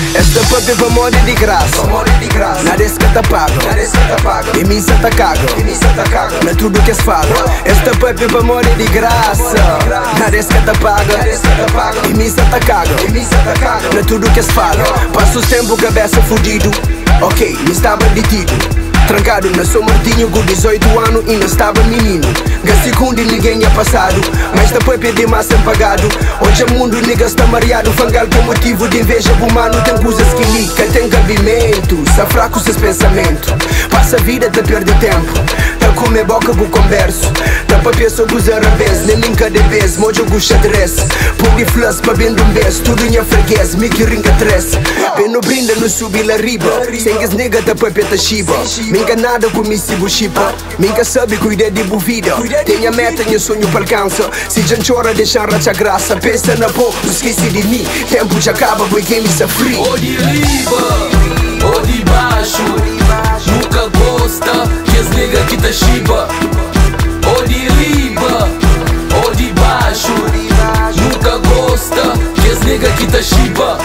Tá Esta puppy pra morrer de graça. Nada é que te paga E mim se te caga Não é tudo que se fala Esta puppy pra morrer de graça. Nada é que te paga E mim se te caga Não é tudo que se fala Passo o tempo cabeça fudido. Ok, me estava detido Trancado na sua martinho com 18 anos e não estava menino. Ga segundo ninguém é passado Mas depois perdi massa pagado Hoje o mundo nigga está mareado Fangal com motivo de inveja humano Tem coisas que lica, tem cabimento. Está fraco seus pensamentos Passa a vida te perde tempo. Tá comer boca com converso Tapapieso guzera vez, neninka devez Mojo gusha dress Pungi flas mabendo mbes Tudo nha freguês, miki ringa tres Veno brinda no subi la riba Sengues nega da papeta shiba Minga nada com misi bushiba Minga sabe cuida de buvida Tenha meta, nha sonho pra alcança Se janchora deixar racha graça Pensa na pô, esqueci de mim Tempo já acaba, boy game is a free Oh, de riba без мега китащиба